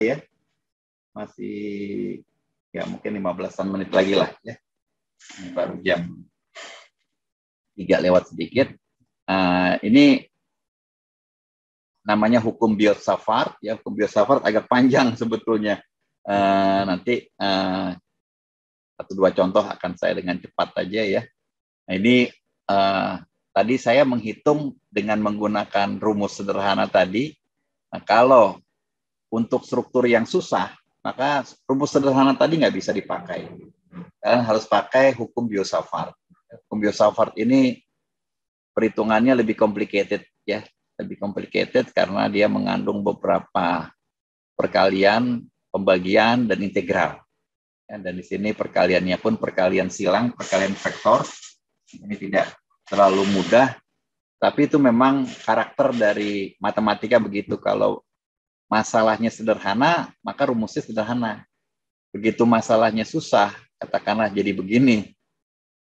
ya. Masih ya mungkin 15 menit lagi lah ya. Ini baru jam 3 lewat sedikit. Uh, ini namanya hukum biosafar ya hukum biosafar agak panjang sebetulnya uh, nanti uh, satu dua contoh akan saya dengan cepat saja ya nah ini uh, tadi saya menghitung dengan menggunakan rumus sederhana tadi nah, kalau untuk struktur yang susah maka rumus sederhana tadi nggak bisa dipakai kalian harus pakai hukum biosafar hukum biosafar ini perhitungannya lebih complicated ya lebih complicated karena dia mengandung beberapa perkalian, pembagian, dan integral. Ya, dan di sini perkaliannya pun perkalian silang, perkalian vektor. Ini tidak terlalu mudah, tapi itu memang karakter dari matematika begitu. Kalau masalahnya sederhana, maka rumusnya sederhana. Begitu masalahnya susah, katakanlah jadi begini,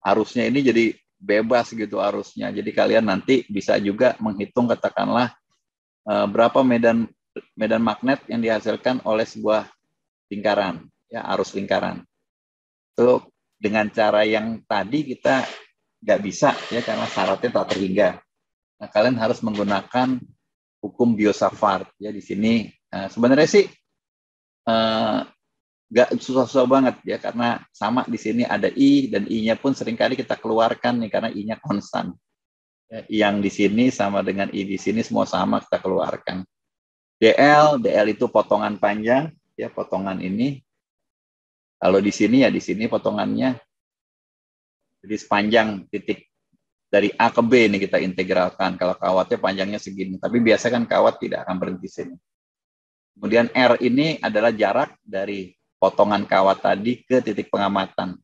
harusnya ini jadi bebas gitu arusnya. Jadi kalian nanti bisa juga menghitung katakanlah uh, berapa medan medan magnet yang dihasilkan oleh sebuah lingkaran, ya arus lingkaran. Itu dengan cara yang tadi kita nggak bisa ya karena syaratnya tak terhingga. Nah, kalian harus menggunakan hukum biosafar ya di sini. Uh, sebenarnya sih uh, nggak susah-susah banget ya karena sama di sini ada i dan i-nya pun sering kali kita keluarkan nih karena i-nya konstan. Ya, yang di sini sama dengan i di sini semua sama kita keluarkan. dl dl itu potongan panjang ya potongan ini. Kalau di sini ya di sini potongannya jadi sepanjang titik dari A ke B ini kita integralkan. Kalau kawatnya panjangnya segini, tapi biasa kan kawat tidak akan berhenti sini. Kemudian R ini adalah jarak dari potongan kawat tadi ke titik pengamatan.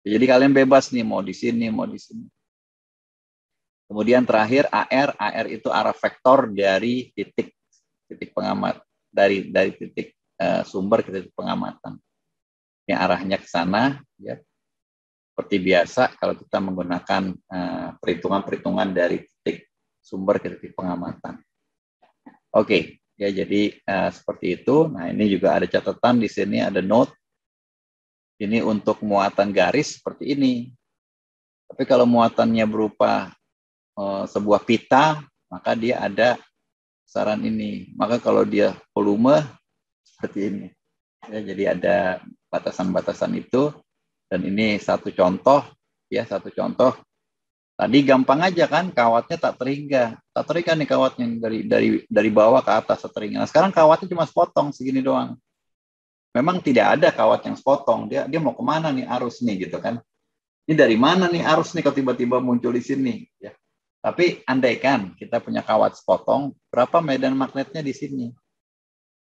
Jadi kalian bebas nih mau di sini, mau di sini. Kemudian terakhir AR, AR itu arah vektor dari titik titik pengamat dari dari titik uh, sumber ke titik pengamatan. Yang arahnya ke sana ya. Seperti biasa kalau kita menggunakan uh, perhitungan-perhitungan dari titik sumber ke titik pengamatan. Oke, okay. Ya, jadi uh, seperti itu. Nah, ini juga ada catatan di sini ada note. Ini untuk muatan garis seperti ini. Tapi kalau muatannya berupa uh, sebuah pita, maka dia ada saran ini. Maka kalau dia volume seperti ini. Ya, jadi ada batasan-batasan itu. Dan ini satu contoh, ya satu contoh Tadi gampang aja kan kawatnya tak terhingga. Tak terhingga nih kawatnya dari dari dari bawah ke atas terhingga. Nah, sekarang kawatnya cuma sepotong segini doang. Memang tidak ada kawat yang sepotong. Dia dia mau ke mana nih arus nih gitu kan. Ini dari mana nih arus nih kalau tiba-tiba muncul di sini ya. Tapi andaikan kita punya kawat sepotong, berapa medan magnetnya di sini?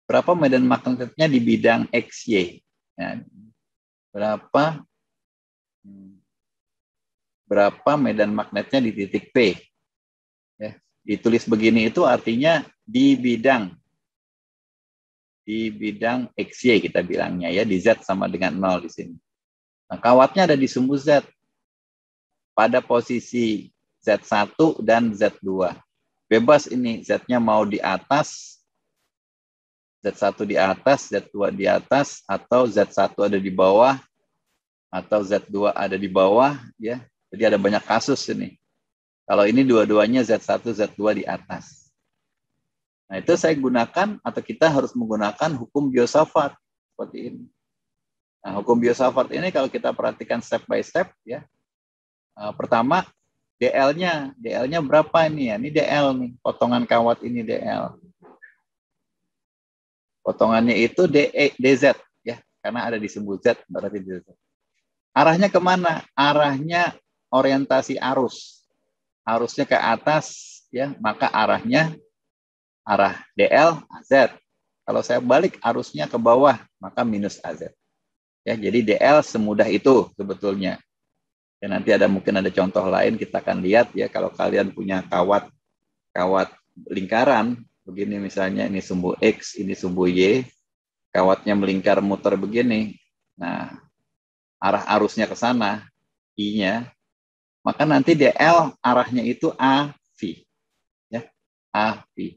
Berapa medan magnetnya di bidang XY? Ya, berapa? Berapa medan magnetnya di titik P. Ya, ditulis begini itu artinya di bidang di bidang XY kita bilangnya ya di Z sama dengan 0 di sini. Nah, kawatnya ada di sumbu Z pada posisi Z1 dan Z2. Bebas ini Z-nya mau di atas, Z1 di atas, Z2 di atas, atau Z1 ada di bawah, atau Z2 ada di bawah, ya jadi ada banyak kasus ini. Kalau ini dua-duanya Z1, Z2 di atas. Nah, itu saya gunakan atau kita harus menggunakan hukum biosafat seperti ini. Nah, hukum biosafat ini kalau kita perhatikan step by step ya. Uh, pertama DL-nya, DL-nya berapa ini ya? Ini DL nih, potongan kawat ini DL. Potongannya itu DZ ya, karena ada di sumbu Z berarti DZ. Arahnya ke mana? Arahnya orientasi arus. Arusnya ke atas, ya maka arahnya arah DL AZ. Kalau saya balik arusnya ke bawah, maka minus AZ. Ya, jadi DL semudah itu sebetulnya. Ya, nanti ada mungkin ada contoh lain kita akan lihat ya kalau kalian punya kawat kawat lingkaran begini misalnya ini sumbu X, ini sumbu Y, kawatnya melingkar muter begini. Nah, arah arusnya ke sana, I-nya maka nanti DL arahnya itu AV. Ya, AV.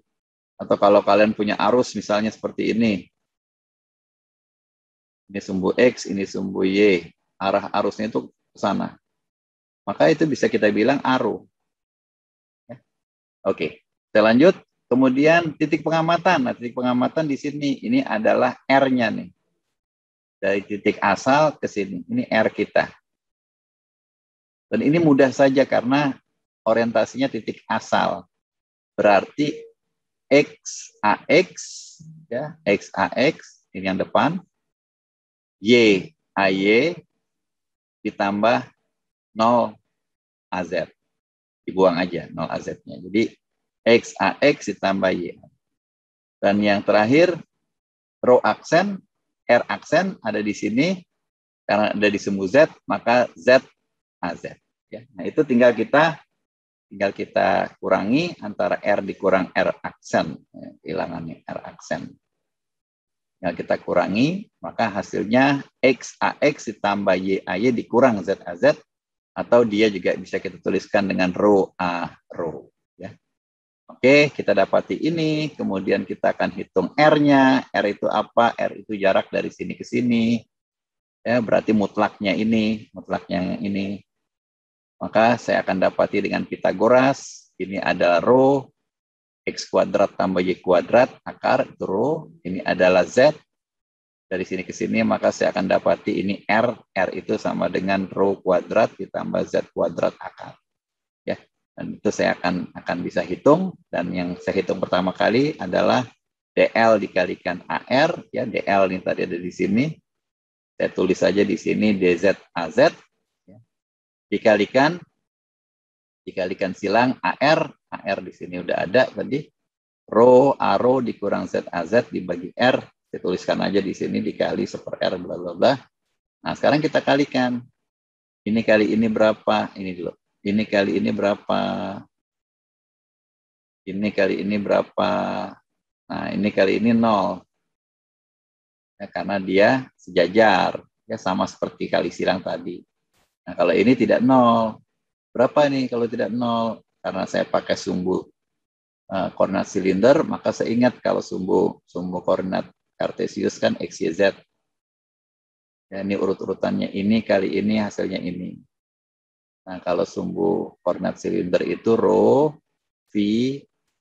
Atau kalau kalian punya arus misalnya seperti ini, Ini sumbu X, ini sumbu Y. Arah arusnya itu ke sana. Maka itu bisa kita bilang arus. Ya. Oke, kita lanjut. Kemudian titik pengamatan. Nah, titik pengamatan di sini ini adalah R-nya nih. Dari titik asal ke sini. Ini R kita. Dan ini mudah saja karena orientasinya titik asal. Berarti X AX ya, X AX ini yang depan. Y AY ditambah 0 AZ. Dibuang aja 0 AZ-nya. Jadi X AX ditambah Y. Dan yang terakhir, row aksen, R aksen ada di sini. Karena ada di semu Z, maka Z AZ. Ya. Nah itu tinggal kita tinggal kita kurangi antara R dikurang R aksen. Ya, hilangannya R aksen. Tinggal kita kurangi, maka hasilnya X AX ditambah Y AY dikurang Z AZ, atau dia juga bisa kita tuliskan dengan row A row. Oke, kita dapati ini, kemudian kita akan hitung R-nya. R itu apa? R itu jarak dari sini ke sini. Ya, berarti mutlaknya ini, mutlaknya ini. Maka saya akan dapati dengan Pitagoras, ini adalah rho, X kuadrat tambah Y kuadrat, akar itu rho, ini adalah Z, dari sini ke sini, maka saya akan dapati ini R, R itu sama dengan rho kuadrat ditambah Z kuadrat akar dan itu saya akan akan bisa hitung. Dan yang saya hitung pertama kali adalah DL dikalikan AR ya DL ini tadi ada di sini. Saya tulis saja di sini DZ AZ ya. dikalikan dikalikan silang AR AR di sini udah ada tadi. Rho A rho dikurang Z AZ dibagi R. Saya tuliskan aja di sini dikali seper R bla bla bla. Nah sekarang kita kalikan. Ini kali ini berapa? Ini dulu ini kali ini berapa? Ini kali ini berapa? Nah, ini kali ini nol. Ya, karena dia sejajar, ya sama seperti kali silang tadi. Nah, kalau ini tidak nol, berapa nih kalau tidak nol? Karena saya pakai sumbu uh, koordinat silinder, maka saya ingat kalau sumbu sumbu koordinat kartesius kan x, y, z. Ya, ini urut-urutannya ini kali ini hasilnya ini. Nah, kalau sumbu koordinat silinder itu rho V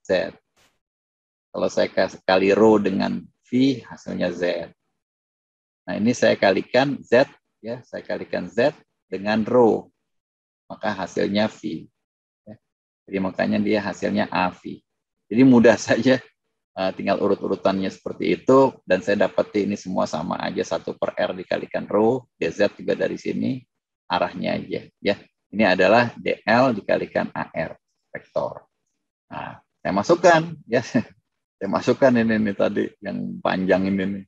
Z. Kalau saya kali rho dengan V hasilnya Z. Nah, ini saya kalikan Z ya, saya kalikan Z dengan rho. Maka hasilnya V. Ya. Jadi makanya dia hasilnya AV. Jadi mudah saja uh, tinggal urut-urutannya seperti itu dan saya dapat ini semua sama aja satu per R dikalikan rho, DZ juga dari sini arahnya aja ya. Ini adalah DL dikalikan AR vektor. Nah, saya masukkan ya. Saya masukkan ini nih tadi yang panjang ini nih.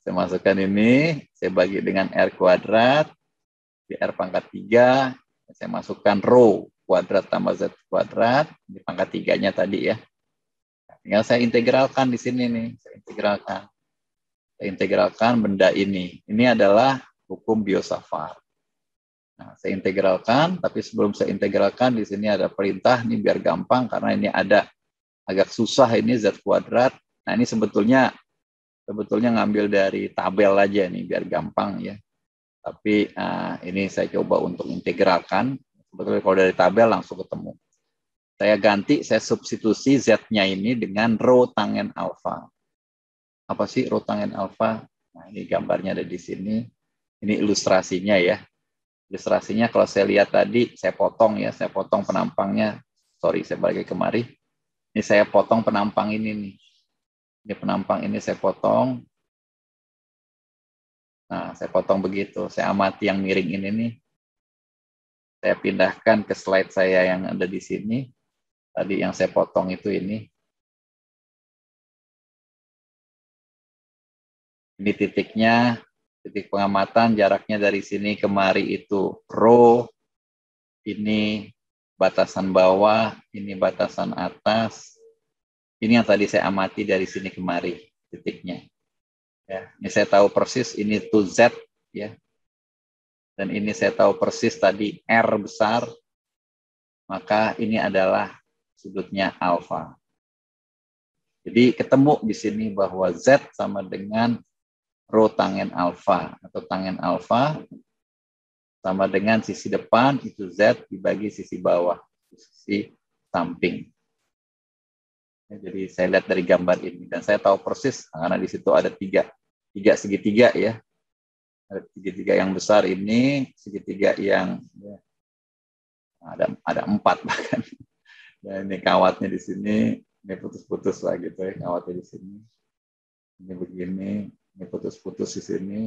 Saya masukkan ini, saya bagi dengan R kuadrat di R pangkat 3, saya masukkan rho kuadrat tambah Z kuadrat di pangkat tiganya tadi ya. Tinggal saya integralkan di sini nih, saya integralkan. Saya integralkan benda ini. Ini adalah hukum biosafar. Nah, saya integralkan, tapi sebelum saya integralkan di sini ada perintah ini biar gampang karena ini ada agak susah ini z kuadrat. Nah ini sebetulnya sebetulnya ngambil dari tabel aja nih biar gampang ya. Tapi uh, ini saya coba untuk integralkan. Sebetulnya kalau dari tabel langsung ketemu. Saya ganti, saya substitusi z-nya ini dengan rho tangen alfa. Apa sih rho tangen alfa? Nah ini gambarnya ada di sini. Ini ilustrasinya ya ilustrasinya kalau saya lihat tadi saya potong ya saya potong penampangnya. Sorry saya balik kemari. Ini saya potong penampang ini nih. Ini penampang ini saya potong. Nah saya potong begitu. Saya amati yang miring ini nih. Saya pindahkan ke slide saya yang ada di sini. Tadi yang saya potong itu ini. Ini titiknya titik pengamatan jaraknya dari sini kemari itu rho, ini batasan bawah, ini batasan atas. Ini yang tadi saya amati dari sini kemari titiknya. Ya, ini saya tahu persis ini to Z ya. Dan ini saya tahu persis tadi R besar. Maka ini adalah sudutnya alfa. Jadi ketemu di sini bahwa Z sama dengan rho tangen alfa atau tangen alfa sama dengan sisi depan itu Z dibagi sisi bawah, sisi samping. Ya, jadi saya lihat dari gambar ini dan saya tahu persis karena di situ ada tiga, tiga segitiga ya. Ada segitiga yang besar ini, segitiga yang ya, ada ada empat bahkan. Dan ini kawatnya di sini, ini putus-putus lah gitu ya kawatnya di sini. Ini begini, ini putus-putus di sini.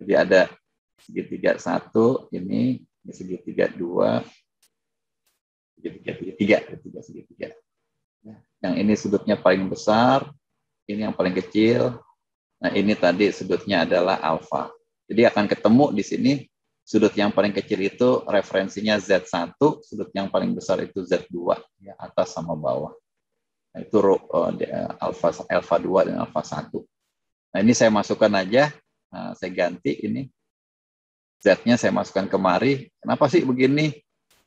Jadi ada segitiga satu ini, ini segitiga dua, segitiga tiga, tiga, tiga segitiga. Ya, yang ini sudutnya paling besar, ini yang paling kecil. Nah ini tadi sudutnya adalah alfa. Jadi akan ketemu di sini sudut yang paling kecil itu referensinya Z1, sudut yang paling besar itu Z2, ya, atas sama bawah. Nah, itu uh, alfa alfa 2 dan alfa 1. Nah, ini saya masukkan aja, nah, saya ganti ini Z-nya saya masukkan kemari. Kenapa sih begini?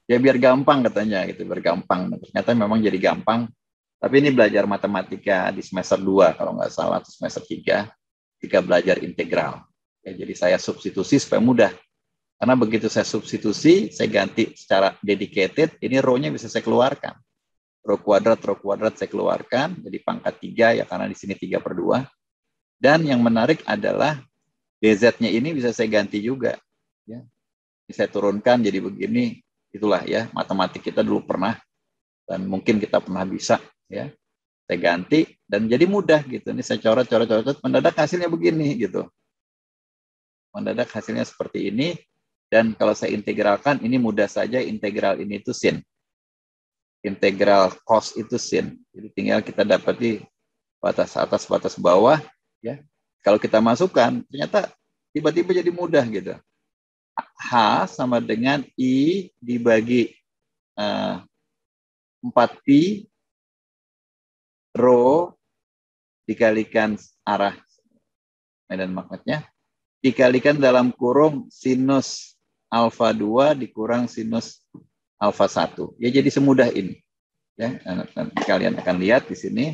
Ya biar gampang katanya gitu, biar gampang. Ternyata memang jadi gampang. Tapi ini belajar matematika di semester 2 kalau nggak salah atau semester 3 ketika belajar integral. Ya, jadi saya substitusi supaya mudah. Karena begitu saya substitusi, saya ganti secara dedicated, ini row-nya bisa saya keluarkan. Row kuadrat, row kuadrat saya keluarkan, jadi pangkat 3 ya karena di sini 3 per 2. Dan yang menarik adalah DZ-nya ini bisa saya ganti juga ya. Saya turunkan jadi begini itulah ya matematik kita dulu pernah dan mungkin kita pernah bisa ya. Saya ganti dan jadi mudah gitu. Ini saya coret coret coret mendadak hasilnya begini gitu. Mendadak hasilnya seperti ini dan kalau saya integralkan ini mudah saja integral ini itu sin. Integral cos itu sin. Jadi tinggal kita dapati batas atas batas bawah ya kalau kita masukkan ternyata tiba-tiba jadi mudah gitu H sama dengan I dibagi uh, eh, 4Pi rho dikalikan arah medan magnetnya dikalikan dalam kurung sinus alfa 2 dikurang sinus alfa 1. Ya jadi semudah ini. Ya, kalian akan lihat di sini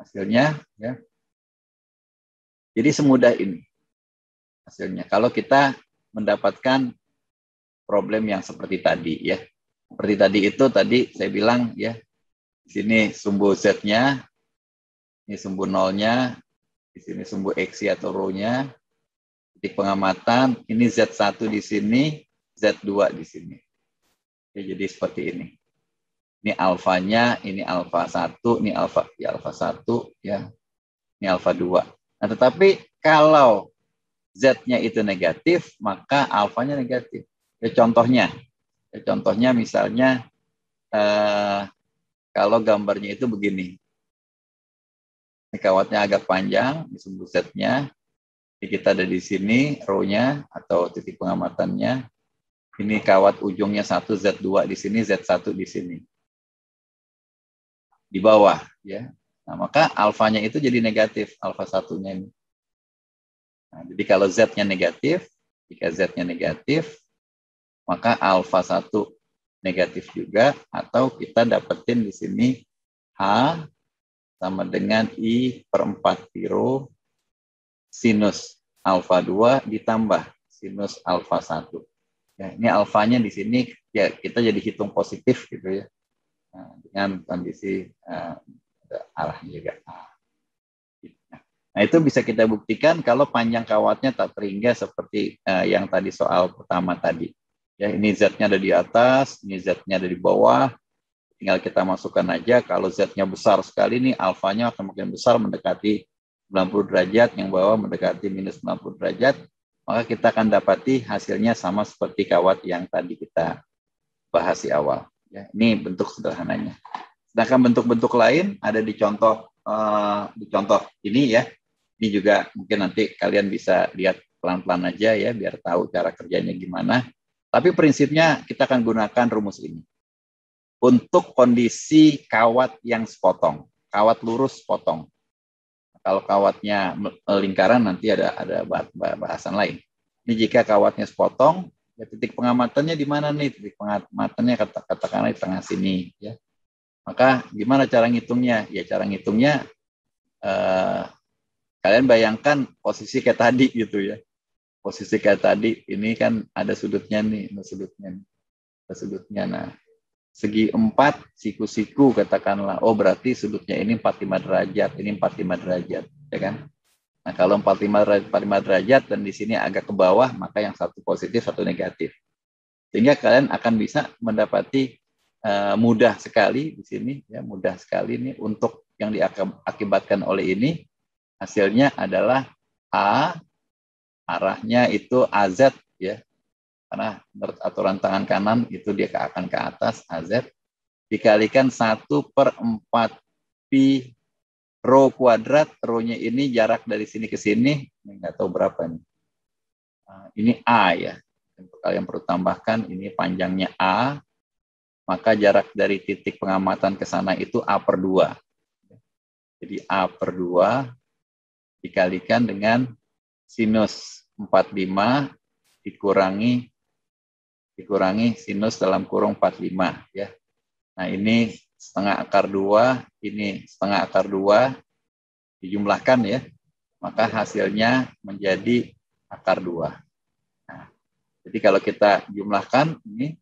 hasilnya ya. Jadi semudah ini hasilnya. Kalau kita mendapatkan problem yang seperti tadi ya. Seperti tadi itu tadi saya bilang ya, di sini sumbu Z-nya, ini sumbu nolnya, di sini sumbu X atau rho-nya, titik pengamatan, ini Z1 di sini, Z2 di sini. Ya, jadi seperti ini. Ini alfanya, ini alfa 1, ini alfa ya alfa 1 ya. Ini alfa 2. Nah, tetapi kalau Z-nya itu negatif, maka alfanya negatif. Ya, contohnya, ya, contohnya misalnya eh, kalau gambarnya itu begini. Ini kawatnya agak panjang, di sumbu Z-nya. Kita ada di sini, row-nya atau titik pengamatannya. Ini kawat ujungnya satu Z2 di sini, Z1 di sini. Di bawah, ya. Nah, maka alfanya itu jadi negatif, alfa satunya ini. Nah, jadi kalau Z-nya negatif, jika Z-nya negatif, maka alfa 1 negatif juga, atau kita dapetin di sini H sama dengan I per 4 piro sinus alfa 2 ditambah sinus alfa 1. Ya, ini alfanya di sini ya kita jadi hitung positif gitu ya. Nah, dengan kondisi uh, juga. Nah, itu bisa kita buktikan kalau panjang kawatnya tak terhingga seperti uh, yang tadi soal pertama tadi. Ya, ini Z-nya ada di atas, ini Z-nya ada di bawah. Tinggal kita masukkan aja kalau Z-nya besar sekali ini alfanya akan makin besar mendekati 90 derajat, yang bawah mendekati minus 90 derajat, maka kita akan dapati hasilnya sama seperti kawat yang tadi kita bahas di awal. Ya, ini bentuk sederhananya. Sedangkan bentuk-bentuk lain ada di contoh uh, di contoh ini ya ini juga mungkin nanti kalian bisa lihat pelan-pelan aja ya biar tahu cara kerjanya gimana. Tapi prinsipnya kita akan gunakan rumus ini. Untuk kondisi kawat yang sepotong, kawat lurus potong. Kalau kawatnya lingkaran nanti ada ada bahasan lain. Ini jika kawatnya sepotong, ya titik pengamatannya di mana nih? Titik pengamatannya kata katakanlah di tengah sini ya. Maka gimana cara ngitungnya? Ya cara ngitungnya eh, kalian bayangkan posisi kayak tadi gitu ya. Posisi kayak tadi, ini kan ada sudutnya nih, ada sudutnya nih. Ada sudutnya. Nah, segi empat siku-siku katakanlah, oh berarti sudutnya ini 45 derajat, ini 45 derajat, ya kan? Nah, kalau 45 derajat, 45 derajat dan di sini agak ke bawah, maka yang satu positif, satu negatif. Sehingga kalian akan bisa mendapati uh, mudah sekali di sini, ya mudah sekali nih untuk yang diakibatkan oleh ini. Hasilnya adalah A arahnya itu AZ ya. Karena menurut aturan tangan kanan itu dia akan ke atas AZ dikalikan 1 per 4 pi rho kuadrat. Rho-nya ini jarak dari sini ke sini ini nggak tahu berapa nih. Nah, ini A ya. Untuk kalian perlu tambahkan ini panjangnya A maka jarak dari titik pengamatan ke sana itu A per 2 jadi A per 2 dikalikan dengan sinus 45 dikurangi dikurangi sinus dalam kurung 45 ya. Nah, ini setengah akar 2, ini setengah akar 2 dijumlahkan ya. Maka hasilnya menjadi akar 2. Nah, jadi kalau kita jumlahkan ini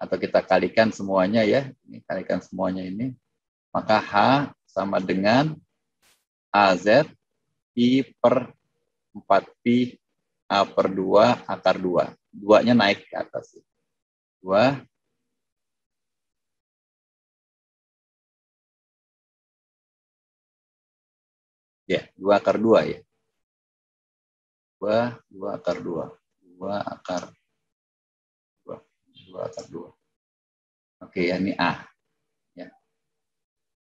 atau kita kalikan semuanya ya, ini kalikan semuanya ini, maka H sama dengan AZ I per 4Pi A per 2 akar 2. Duanya naik ke atas. 2 Ya, 2 akar 2 ya. 2, 2 akar 2. 2 akar 2. 2 akar 2. Oke, ya ini A. Ya.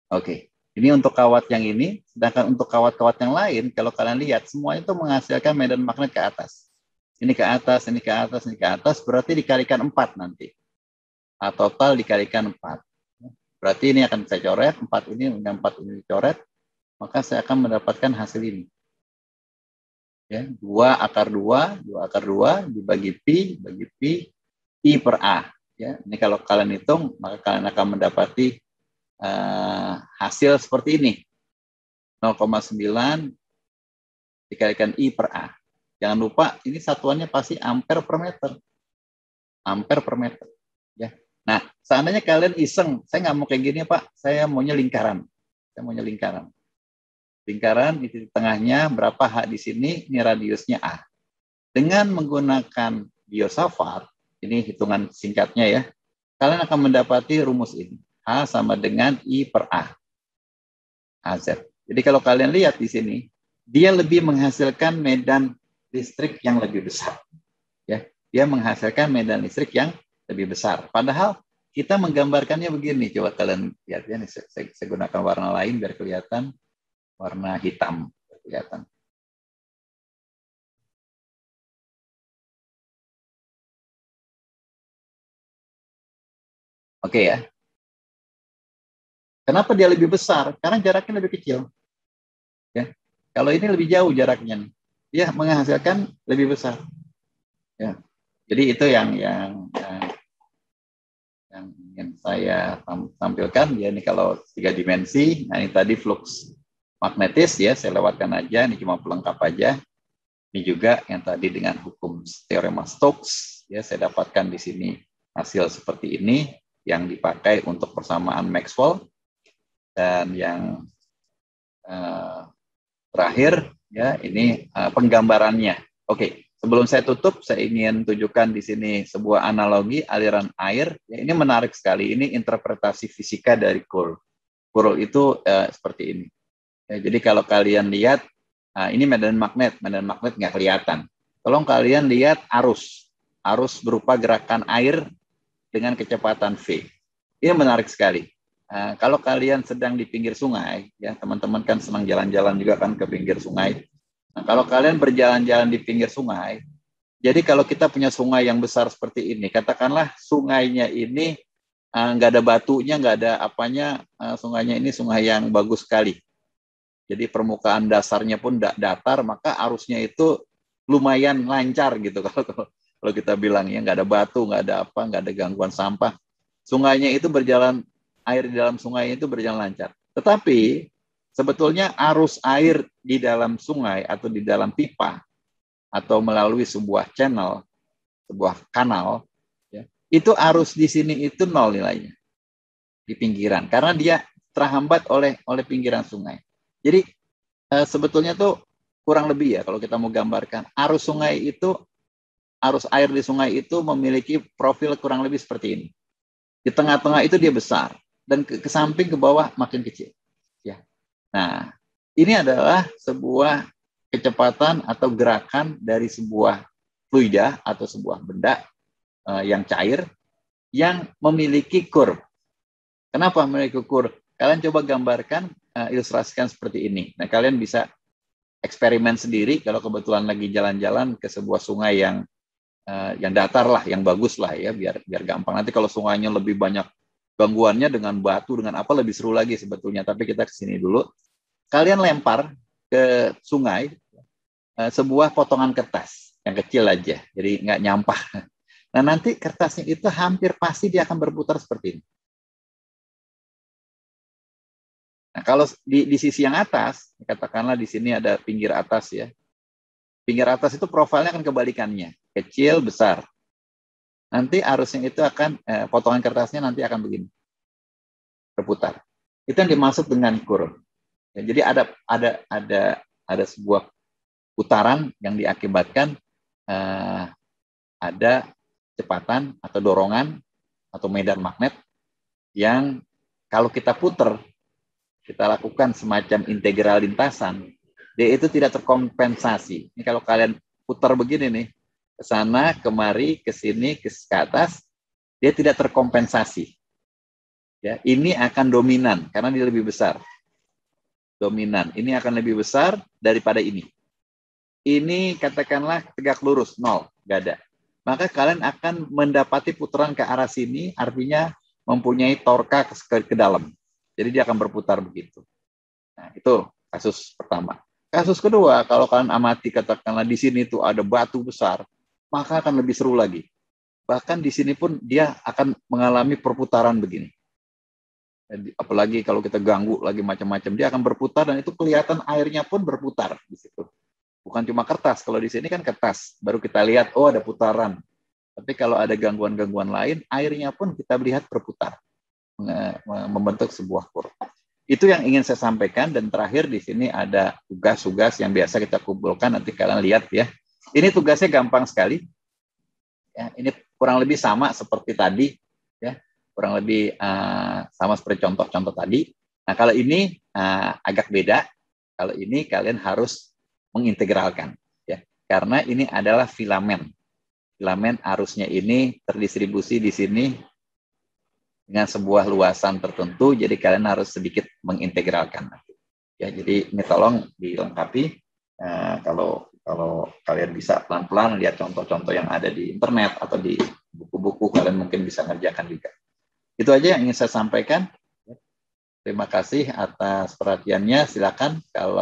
Oke. Ini untuk kawat yang ini, sedangkan untuk kawat-kawat yang lain, kalau kalian lihat, semuanya itu menghasilkan medan magnet ke atas. Ini ke atas, ini ke atas, ini ke atas, berarti dikalikan 4 nanti. Nah, total dikalikan 4. Berarti ini akan saya coret, 4 ini dengan 4 ini dicoret, maka saya akan mendapatkan hasil ini. Ya, 2 akar 2, 2 akar 2 dibagi pi, bagi pi, i per a. Ya, ini kalau kalian hitung, maka kalian akan mendapati uh, hasil seperti ini. 0,9 dikalikan I per A. Jangan lupa ini satuannya pasti ampere per meter. Ampere per meter. Ya. Nah, seandainya kalian iseng, saya nggak mau kayak gini Pak, saya maunya lingkaran. Saya maunya lingkaran. Lingkaran di titik tengahnya berapa H di sini, ini radiusnya A. Dengan menggunakan biosafar, ini hitungan singkatnya ya, kalian akan mendapati rumus ini. H sama dengan I per A. AZ. Jadi kalau kalian lihat di sini, dia lebih menghasilkan medan listrik yang lebih besar. Ya, dia menghasilkan medan listrik yang lebih besar. Padahal kita menggambarkannya begini, coba kalian lihat ya, saya, saya gunakan warna lain biar kelihatan warna hitam kelihatan. Oke ya, Kenapa dia lebih besar? Karena jaraknya lebih kecil. Ya. Kalau ini lebih jauh jaraknya, dia menghasilkan lebih besar. Ya. Jadi itu yang yang, yang ingin saya tampilkan ya ini kalau tiga dimensi. Nah ini tadi flux magnetis ya saya lewatkan aja. Ini cuma pelengkap aja. Ini juga yang tadi dengan hukum teorema Stokes ya saya dapatkan di sini hasil seperti ini yang dipakai untuk persamaan Maxwell dan yang uh, terakhir ya ini uh, penggambarannya. Oke, sebelum saya tutup saya ingin tunjukkan di sini sebuah analogi aliran air. Ya, ini menarik sekali. Ini interpretasi fisika dari Courant. Courant itu uh, seperti ini. Ya, jadi kalau kalian lihat uh, ini medan magnet, medan magnet nggak kelihatan. Tolong kalian lihat arus, arus berupa gerakan air dengan kecepatan v. Ini menarik sekali. Nah, kalau kalian sedang di pinggir sungai, ya teman-teman kan senang jalan-jalan juga kan ke pinggir sungai. Nah, kalau kalian berjalan-jalan di pinggir sungai, jadi kalau kita punya sungai yang besar seperti ini, katakanlah sungainya ini uh, nggak ada batunya, nggak ada apanya, uh, sungainya ini sungai yang bagus sekali. Jadi permukaan dasarnya pun datar, maka arusnya itu lumayan lancar gitu kalau kalau kita bilang ya nggak ada batu, nggak ada apa, nggak ada gangguan sampah. Sungainya itu berjalan air di dalam sungai itu berjalan lancar. Tetapi sebetulnya arus air di dalam sungai atau di dalam pipa atau melalui sebuah channel, sebuah kanal, ya, itu arus di sini itu nol nilainya di pinggiran karena dia terhambat oleh oleh pinggiran sungai. Jadi eh, sebetulnya tuh kurang lebih ya kalau kita mau gambarkan arus sungai itu arus air di sungai itu memiliki profil kurang lebih seperti ini. Di tengah-tengah itu dia besar dan ke, ke samping ke bawah makin kecil. Ya. Nah, ini adalah sebuah kecepatan atau gerakan dari sebuah fluida atau sebuah benda uh, yang cair yang memiliki kur. Kenapa memiliki kur? Kalian coba gambarkan, uh, ilustrasikan seperti ini. Nah, kalian bisa eksperimen sendiri kalau kebetulan lagi jalan-jalan ke sebuah sungai yang uh, yang datar lah, yang bagus lah ya, biar biar gampang. Nanti kalau sungainya lebih banyak gangguannya dengan batu dengan apa lebih seru lagi sebetulnya. Tapi kita ke sini dulu. Kalian lempar ke sungai uh, sebuah potongan kertas yang kecil aja, jadi nggak nyampah. Nah nanti kertasnya itu hampir pasti dia akan berputar seperti ini. Nah, kalau di, di sisi yang atas, katakanlah di sini ada pinggir atas ya. Pinggir atas itu profilnya akan kebalikannya kecil, besar. Nanti arusnya itu akan, eh, potongan kertasnya nanti akan begini, berputar. Itu yang dimaksud dengan kur. Ya, jadi ada ada ada ada sebuah putaran yang diakibatkan eh, ada kecepatan atau dorongan atau medan magnet yang kalau kita putar, kita lakukan semacam integral lintasan, dia itu tidak terkompensasi. Ini kalau kalian putar begini nih, ke sana, kemari, ke sini, ke atas, dia tidak terkompensasi. Ya, ini akan dominan karena dia lebih besar. Dominan. Ini akan lebih besar daripada ini. Ini katakanlah tegak lurus, nol, nggak ada. Maka kalian akan mendapati putaran ke arah sini, artinya mempunyai torka ke, ke, ke dalam. Jadi dia akan berputar begitu. Nah, itu kasus pertama. Kasus kedua, kalau kalian amati katakanlah di sini tuh ada batu besar, maka akan lebih seru lagi. Bahkan di sini pun dia akan mengalami perputaran begini. Apalagi kalau kita ganggu lagi macam-macam, dia akan berputar dan itu kelihatan airnya pun berputar di situ. Bukan cuma kertas, kalau di sini kan kertas, baru kita lihat oh ada putaran. Tapi kalau ada gangguan-gangguan lain, airnya pun kita lihat berputar, membentuk sebuah kur. Itu yang ingin saya sampaikan dan terakhir di sini ada tugas-tugas yang biasa kita kumpulkan nanti kalian lihat ya ini tugasnya gampang sekali. Ya, ini kurang lebih sama seperti tadi, ya, kurang lebih uh, sama seperti contoh-contoh tadi. Nah, kalau ini uh, agak beda. Kalau ini kalian harus mengintegralkan, ya, karena ini adalah filamen. Filamen arusnya ini terdistribusi di sini dengan sebuah luasan tertentu, jadi kalian harus sedikit mengintegralkan. Ya, jadi ini tolong dilengkapi. Uh, kalau kalau kalian bisa pelan-pelan lihat contoh-contoh yang ada di internet atau di buku-buku, kalian mungkin bisa ngerjakan juga. Itu aja yang ingin saya sampaikan. Terima kasih atas perhatiannya. Silakan kalau